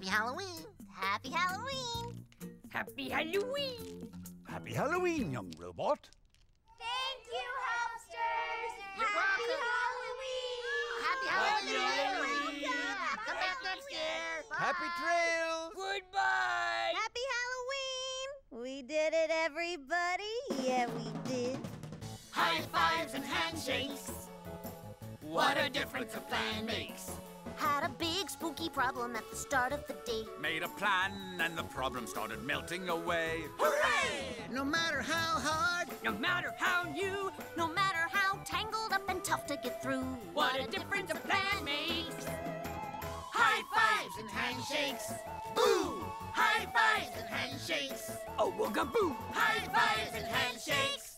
Happy Halloween! Happy Halloween! Happy Halloween! Happy Halloween, young robot! Thank you, Helpsters. You're Happy, happy Halloween! Happy Halloween! Come back next year! Happy trails! Goodbye! Happy Halloween! We did it, everybody! Yeah, we did. High fives and handshakes! What a difference a plan makes! Had a big spooky problem at the start of the day. Made a plan and the problem started melting away. Hooray! No matter how hard, No matter how new, No matter how tangled up and tough to get through. what a difference a plan makes! high fives and handshakes. Boo! High fives and handshakes. Oh, wooga boo! High fives and handshakes.